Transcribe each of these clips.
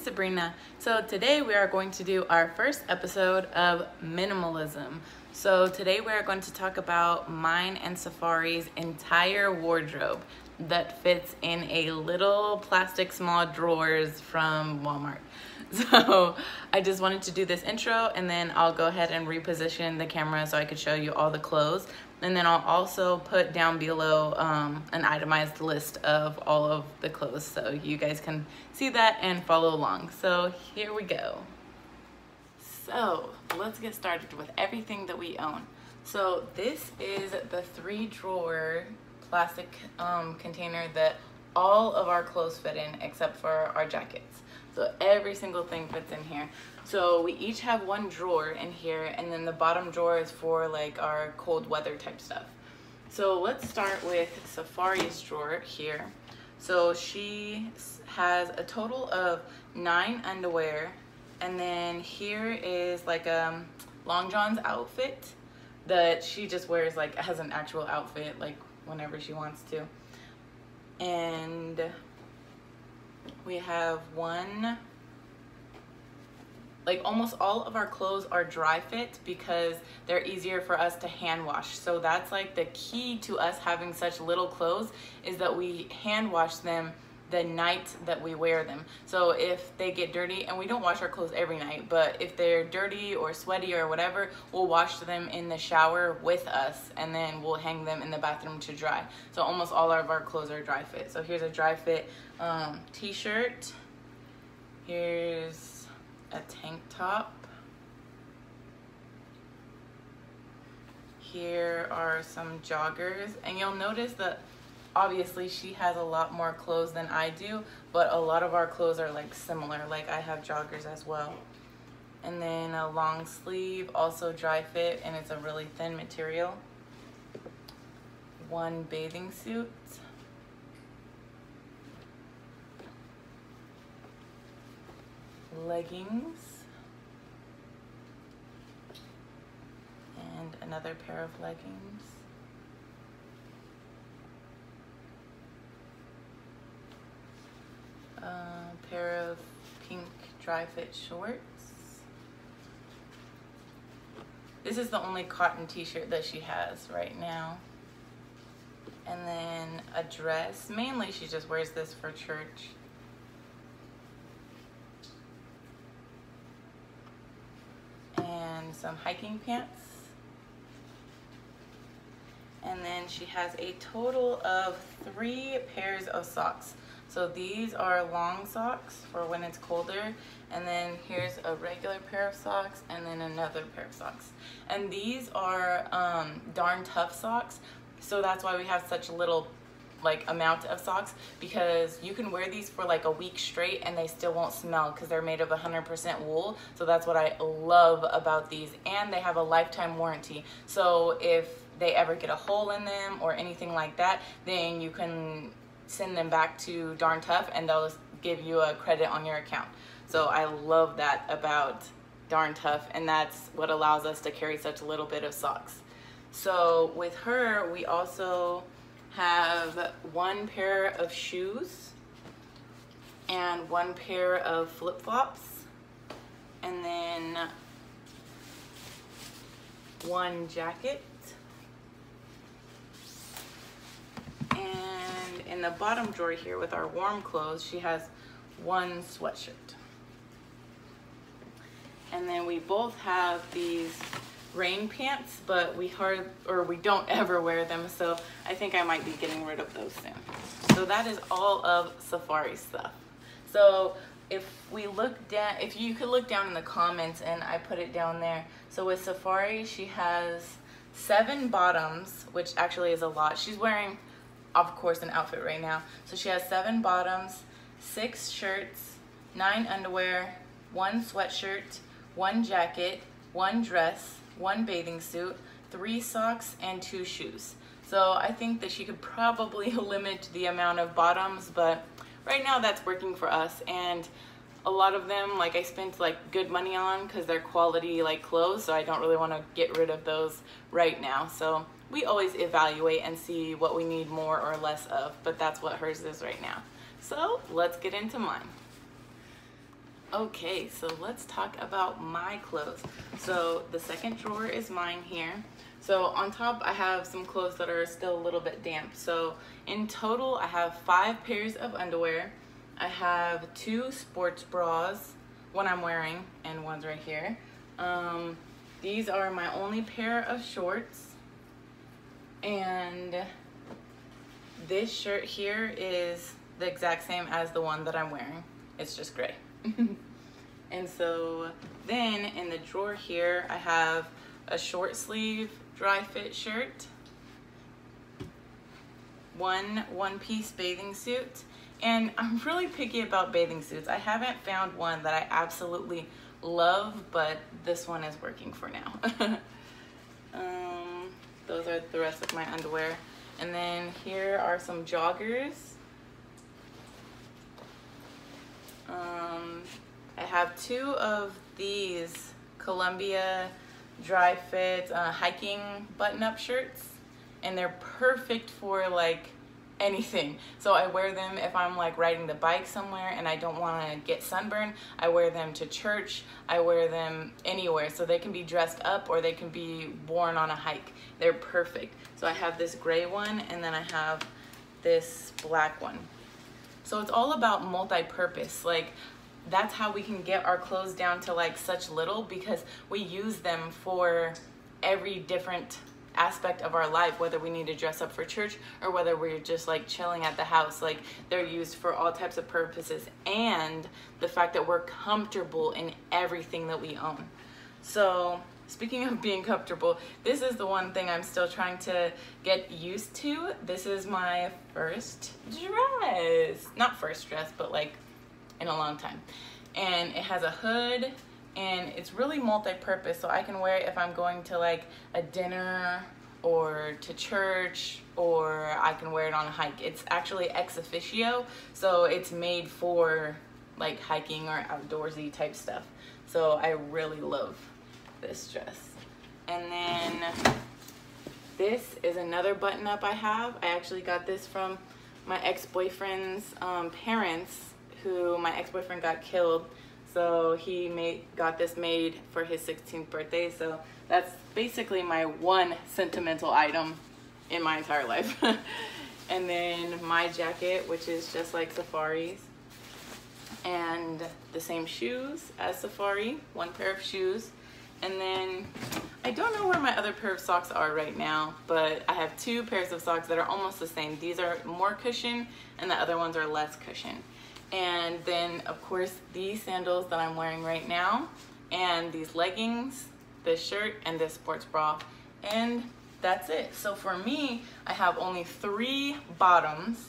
it's Sabrina. So today we are going to do our first episode of minimalism. So today we are going to talk about mine and Safari's entire wardrobe that fits in a little plastic small drawers from Walmart. So I just wanted to do this intro and then I'll go ahead and reposition the camera so I could show you all the clothes. And then I'll also put down below um, an itemized list of all of the clothes so you guys can see that and follow along. So here we go. So let's get started with everything that we own. So this is the three drawer plastic um, container that all of our clothes fit in except for our jackets. So every single thing fits in here. So we each have one drawer in here and then the bottom drawer is for like our cold weather type stuff. So let's start with Safari's drawer here. So she has a total of nine underwear and then here is like a um, long john's outfit that she just wears like as an actual outfit like whenever she wants to and we have one like almost all of our clothes are dry fit because they're easier for us to hand wash. So that's like the key to us having such little clothes is that we hand wash them the night that we wear them. So if they get dirty, and we don't wash our clothes every night, but if they're dirty or sweaty or whatever, we'll wash them in the shower with us and then we'll hang them in the bathroom to dry. So almost all of our clothes are dry fit. So here's a dry fit um, t-shirt. Here's a tank top. Here are some joggers and you'll notice that obviously she has a lot more clothes than I do, but a lot of our clothes are like similar. Like I have joggers as well. And then a long sleeve, also dry fit, and it's a really thin material. One bathing suit. Leggings. And another pair of leggings. A pair of pink dry fit shorts. This is the only cotton t-shirt that she has right now. And then a dress. Mainly she just wears this for church. And some hiking pants. And then she has a total of three pairs of socks. So these are long socks for when it's colder. And then here's a regular pair of socks and then another pair of socks. And these are um, darn tough socks. So that's why we have such a little like amount of socks because you can wear these for like a week straight and they still won't smell because they're made of 100% wool so that's what I love about these and they have a lifetime warranty so if they ever get a hole in them or anything like that then you can send them back to Darn Tough and they'll give you a credit on your account. So I love that about Darn Tough and that's what allows us to carry such a little bit of socks. So with her, we also have one pair of shoes and one pair of flip-flops and then one jacket in the bottom drawer here with our warm clothes, she has one sweatshirt. And then we both have these rain pants, but we hard or we don't ever wear them, so I think I might be getting rid of those soon. So that is all of Safari stuff. So if we look down, if you could look down in the comments and I put it down there. So with Safari, she has seven bottoms, which actually is a lot. She's wearing of course an outfit right now. So she has seven bottoms, six shirts, nine underwear, one sweatshirt, one jacket, one dress, one bathing suit, three socks, and two shoes. So I think that she could probably limit the amount of bottoms, but right now that's working for us. And a lot of them, like I spent like good money on because they're quality like clothes, so I don't really want to get rid of those right now. So we always evaluate and see what we need more or less of, but that's what hers is right now. So let's get into mine. Okay, so let's talk about my clothes. So the second drawer is mine here. So on top, I have some clothes that are still a little bit damp. So in total, I have five pairs of underwear. I have two sports bras, one I'm wearing and one's right here. Um, these are my only pair of shorts. And this shirt here is the exact same as the one that I'm wearing. It's just gray. and so then in the drawer here, I have a short sleeve dry fit shirt, one one piece bathing suit, and I'm really picky about bathing suits. I haven't found one that I absolutely love, but this one is working for now. those are the rest of my underwear. And then here are some joggers. Um, I have two of these Columbia dry fit uh, hiking button up shirts and they're perfect for like anything. So I wear them if I'm like riding the bike somewhere and I don't want to get sunburn. I wear them to church. I wear them anywhere. So they can be dressed up or they can be worn on a hike. They're perfect. So I have this gray one and then I have this black one. So it's all about multi-purpose. Like that's how we can get our clothes down to like such little because we use them for every different aspect of our life whether we need to dress up for church or whether we're just like chilling at the house like they're used for all types of purposes and the fact that we're comfortable in everything that we own. So speaking of being comfortable this is the one thing i'm still trying to get used to. This is my first dress. Not first dress but like in a long time. And it has a hood and it's really multi-purpose so I can wear it if I'm going to like a dinner or to church or I can wear it on a hike. It's actually ExOfficio so it's made for like hiking or outdoorsy type stuff. So I really love this dress. And then this is another button up I have. I actually got this from my ex-boyfriend's um, parents who my ex-boyfriend got killed so he made got this made for his 16th birthday. So that's basically my one sentimental item in my entire life. and then my jacket, which is just like Safari's. And the same shoes as Safari, one pair of shoes. And then I don't know where my other pair of socks are right now, but I have two pairs of socks that are almost the same. These are more cushion and the other ones are less cushion. And then of course these sandals that I'm wearing right now and these leggings, this shirt and this sports bra. And that's it. So for me, I have only three bottoms,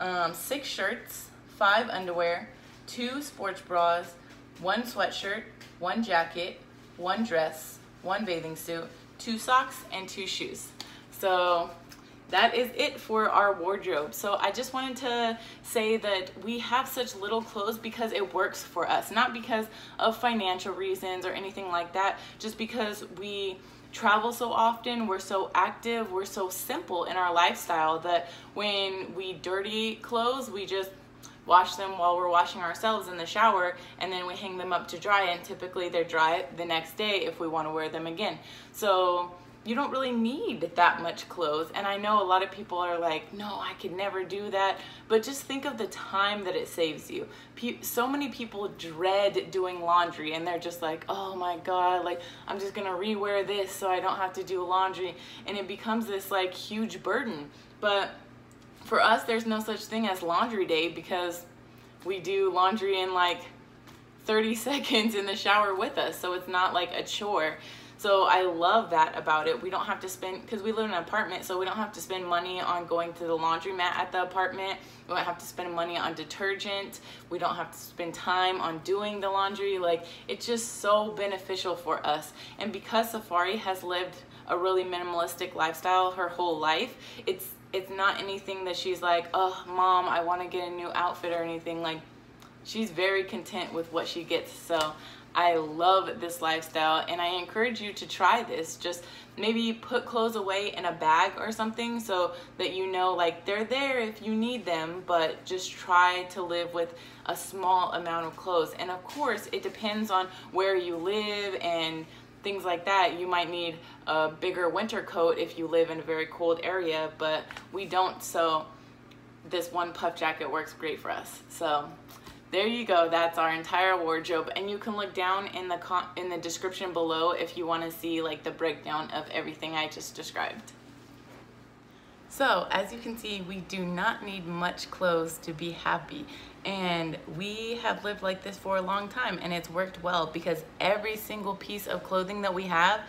um, six shirts, five underwear, two sports bras, one sweatshirt, one jacket, one dress, one bathing suit, two socks, and two shoes. So that is it for our wardrobe. So I just wanted to say that we have such little clothes because it works for us, not because of financial reasons or anything like that, just because we travel so often, we're so active, we're so simple in our lifestyle that when we dirty clothes, we just wash them while we're washing ourselves in the shower and then we hang them up to dry and typically they're dry the next day if we want to wear them again. So you don't really need that much clothes. And I know a lot of people are like, no, I could never do that. But just think of the time that it saves you. So many people dread doing laundry and they're just like, oh my God, like I'm just gonna rewear this so I don't have to do laundry. And it becomes this like huge burden. But for us, there's no such thing as laundry day because we do laundry in like 30 seconds in the shower with us. So it's not like a chore. So I love that about it. We don't have to spend, because we live in an apartment, so we don't have to spend money on going to the laundromat at the apartment. We don't have to spend money on detergent. We don't have to spend time on doing the laundry. Like, it's just so beneficial for us. And because Safari has lived a really minimalistic lifestyle her whole life, it's it's not anything that she's like, oh, mom, I want to get a new outfit or anything. Like, she's very content with what she gets. So I love this lifestyle and I encourage you to try this. Just maybe put clothes away in a bag or something so that you know like they're there if you need them, but just try to live with a small amount of clothes. And of course, it depends on where you live and things like that. You might need a bigger winter coat if you live in a very cold area, but we don't. So this one puff jacket works great for us. So there you go. That's our entire wardrobe. And you can look down in the in the description below if you want to see like the breakdown of everything I just described. So as you can see we do not need much clothes to be happy. And we have lived like this for a long time and it's worked well because every single piece of clothing that we have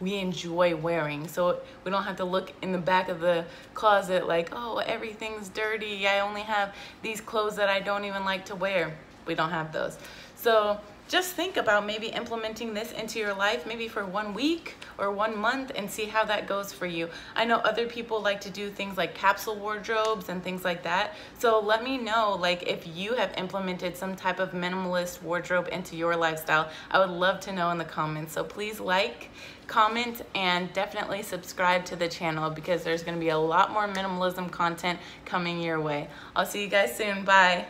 we enjoy wearing. So we don't have to look in the back of the closet like, oh, everything's dirty. I only have these clothes that I don't even like to wear. We don't have those. So just think about maybe implementing this into your life maybe for one week or one month and see how that goes for you. I know other people like to do things like capsule wardrobes and things like that. So let me know like if you have implemented some type of minimalist wardrobe into your lifestyle. I would love to know in the comments. So please like, comment, and definitely subscribe to the channel because there's gonna be a lot more minimalism content coming your way. I'll see you guys soon. Bye.